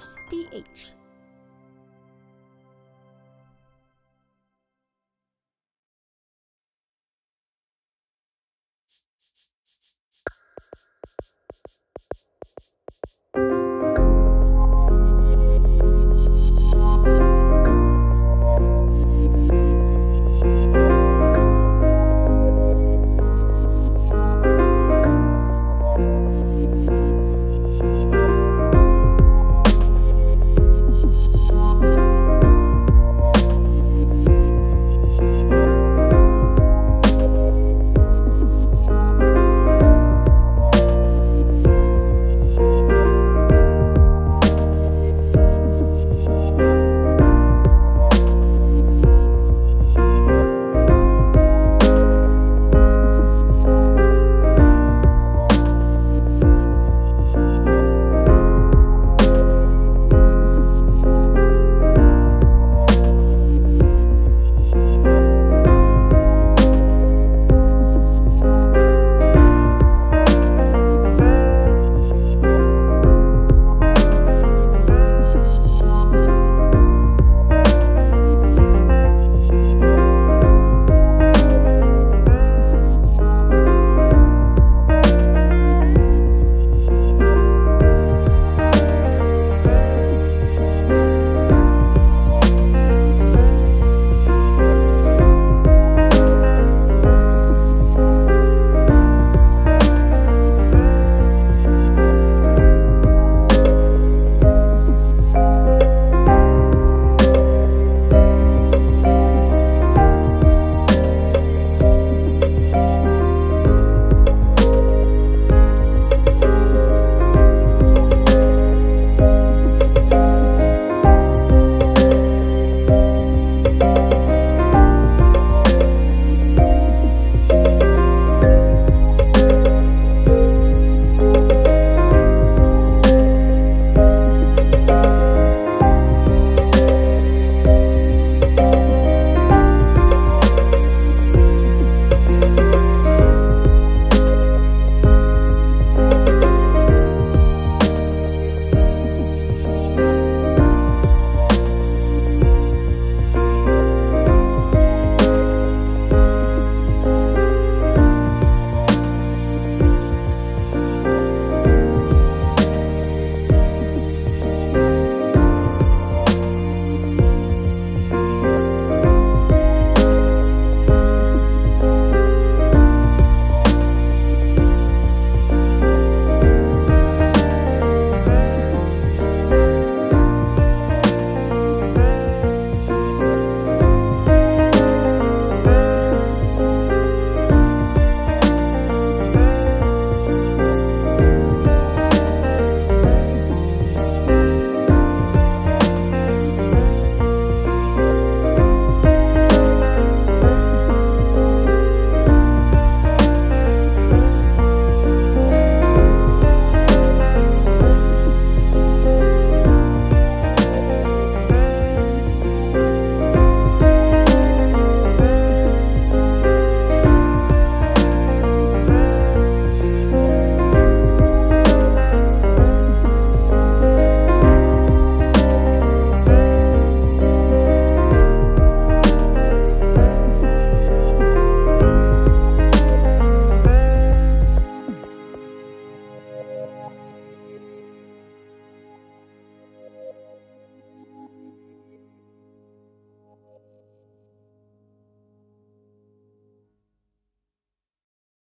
letters the